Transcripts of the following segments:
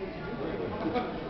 ハハハハ!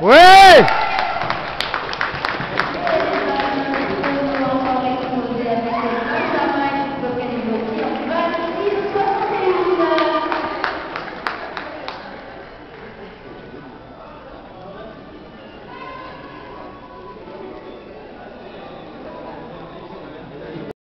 Ouais